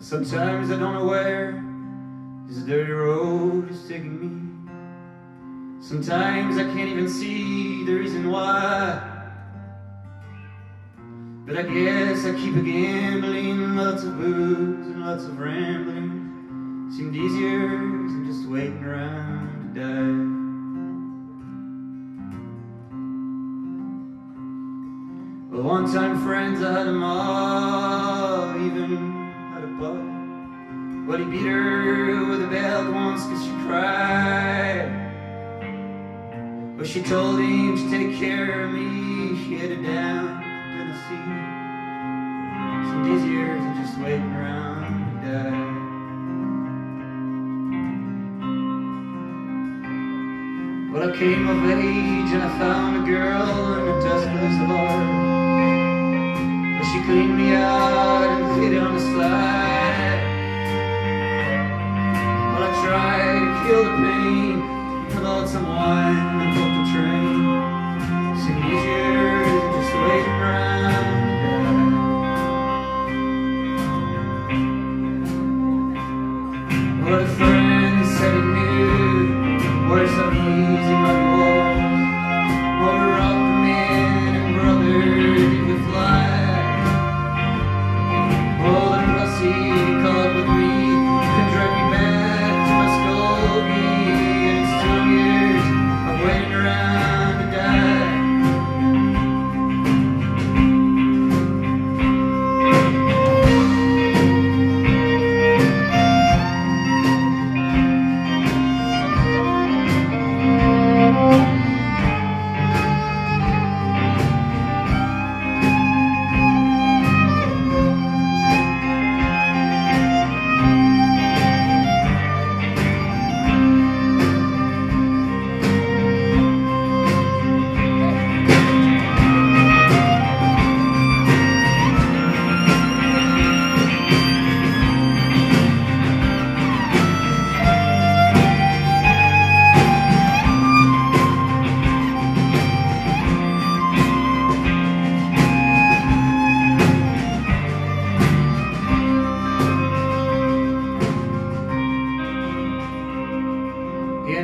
Sometimes I don't know where this dirty road is taking me. Sometimes I can't even see the reason why. But I guess I keep a gambling, lots of booze and lots of rambling. Seemed easier than just waiting around to die. Well, one time friends I had them all, even But he beat her with a belt once cause she cried. But she told him to take care of me, she headed down to Tennessee. Seemed easier than just waiting around to die. Well, I came of age and I found a girl in a Tuscaloosa bar. But she cleaned me out some wine and hook the train. Seemed easier than just waiting around. What a friend said he knew where some easy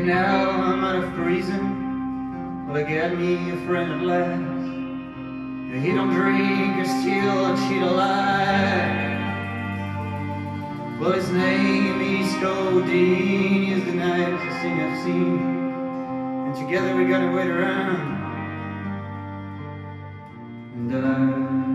Yeah, now I'm out of prison. Well, I got me a friend at last. Yeah, he don't drink or steal or cheat or lie. Well, his name is Codeine. He's the nicest thing I've seen. And together we gotta wait around and die.